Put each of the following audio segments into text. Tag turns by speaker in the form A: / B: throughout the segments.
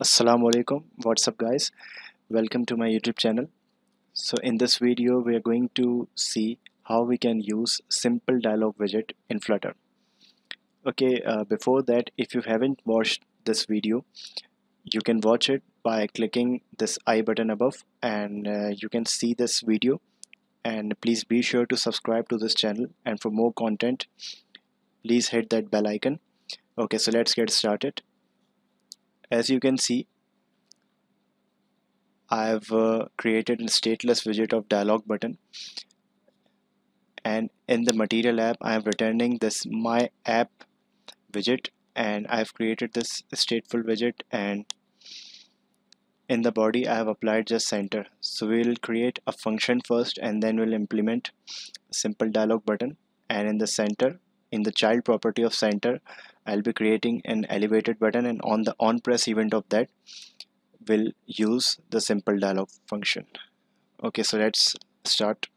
A: Assalamu alaikum. What's up guys? Welcome to my YouTube channel. So in this video we are going to see how we can use simple dialog widget in Flutter. Okay uh, before that if you haven't watched this video you can watch it by clicking this I button above and uh, you can see this video. And please be sure to subscribe to this channel. And for more content please hit that bell icon. Okay so let's get started as you can see I've uh, created a stateless widget of dialog button. And in the material app I am returning this my app widget and I've created this stateful widget and in the body I have applied just center. So we'll create a function first and then we'll implement simple dialog button. And in the center in the child property of center I'll be creating an elevated button and on the on press event of that will use the simple dialog function. Okay so let's start.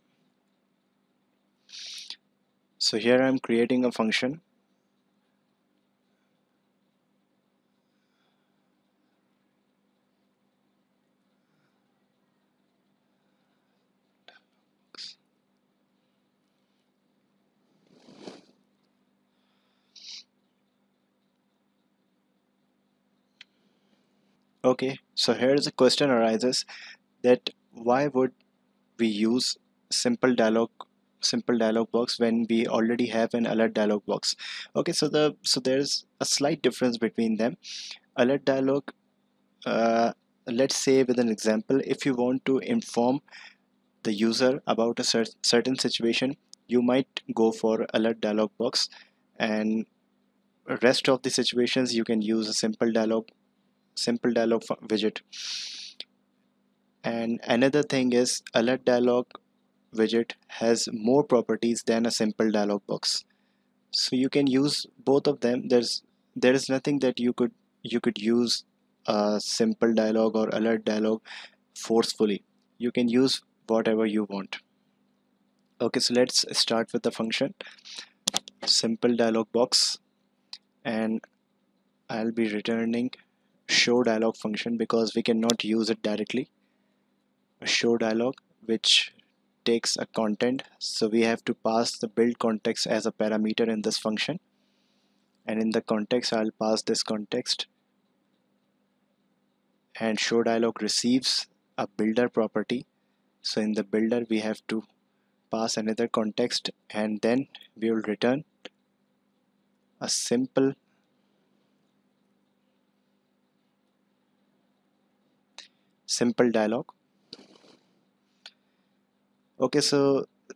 A: So here I'm creating a function okay so here's a question arises that why would we use simple dialog simple dialog box when we already have an alert dialog box? Okay so the so there's a slight difference between them. Alert dialog uh, let's say with an example if you want to inform the user about a cer certain situation you might go for alert dialog box and rest of the situations you can use a simple dialog simple dialog widget. And another thing is alert dialog widget has more properties than a simple dialog box. So you can use both of them. There's there is nothing that you could you could use a simple dialog or alert dialog forcefully. You can use whatever you want. Okay so let's start with the function simple dialog box. And I'll be returning show dialog function because we cannot use it directly. A show dialog which takes a context. So we have to pass the build context as a parameter in this function. And in the context I'll pass this context. And show dialog receives a builder property. So in the builder we have to pass another context and then we will return a simple simple dialog okay so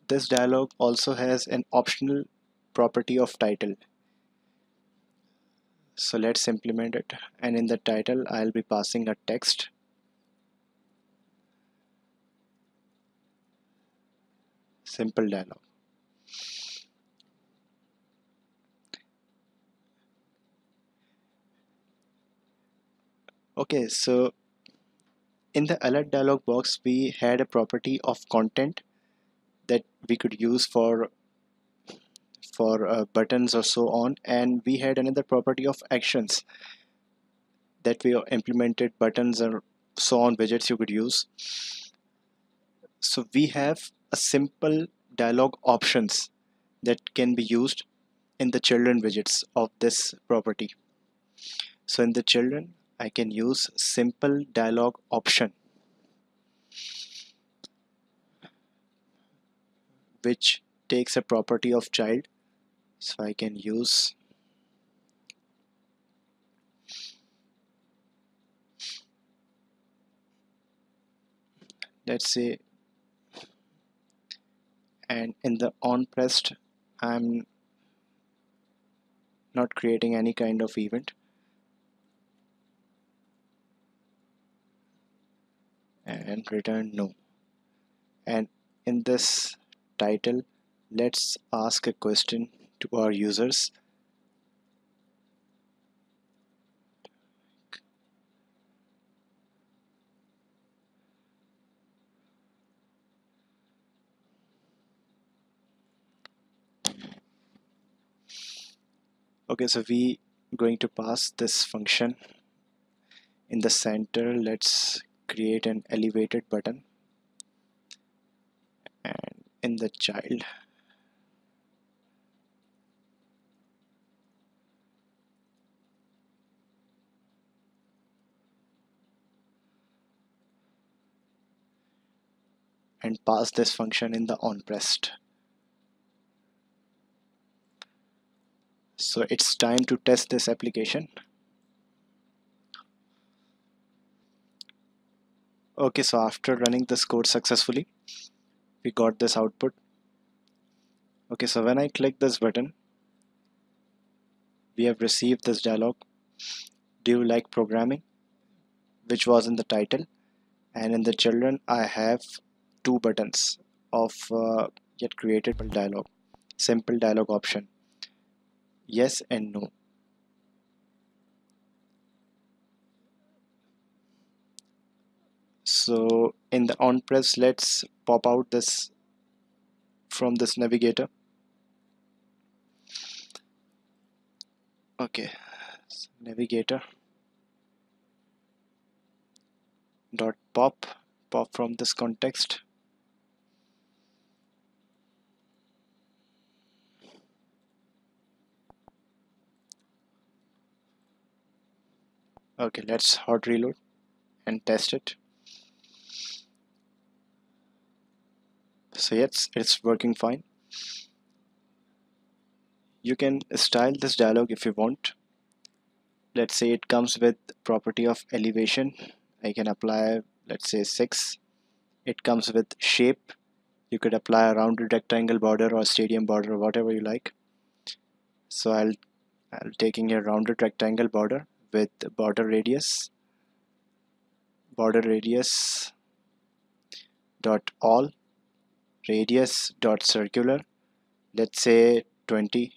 A: this dialog also has an optional property of title. So let's implement it. And in the title I'll be passing a text. Simple dialog okay so in the alert dialog box we had a property of content that we could use for for uh, buttons or so on and we had another property of actions that we implemented buttons or so on widgets you could use. So we have a simple dialog options that can be used in the children widgets of this property. So in the children I can use simple dialog option which takes a property of child. So I can use let's say and in the on pressed I'm not creating any kind of event and return no. And in this title let's ask a question to our users. Okay so we going to pass this function in the center. Let's create an elevated button and in the child and pass this function in the on pressed. So it's time to test this application okay so after running this code successfully we got this output. Okay so when I click this button we have received this dialog do you like programming? which was in the title. And in the children I have two buttons of uh, get created dialog. Simple dialog option yes and no so in the on press let's pop out this from this navigator. Okay so navigator dot pop pop from this context. Okay let's hot reload and test it so yes it's working fine. You can style this dialog if you want. Let's say it comes with property of elevation. I can apply let's say 6 it comes with shape. You could apply a rounded rectangle border or stadium border or whatever you like. So I'll I'll taking a rounded rectangle border with border radius border radius dot all radius dot circular let's say 20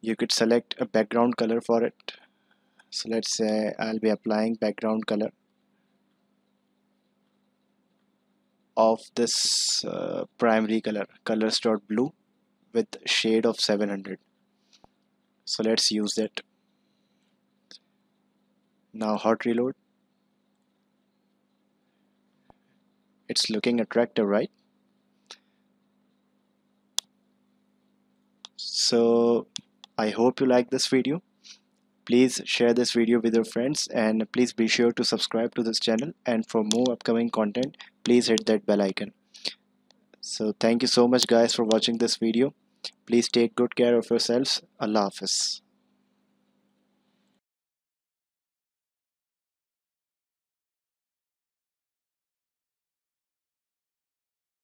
A: you could select a background color for it. So let's say I'll be applying background color of this uh, primary color colors dot blue with shade of 700 so let's use that. Now hot reload it's looking attractive right? So I hope you like this video. Please share this video with your friends and please be sure to subscribe to this channel. And for more upcoming content please hit that bell icon. So thank you so much guys for watching this video. Please take good care of yourselves. Allah Hafiz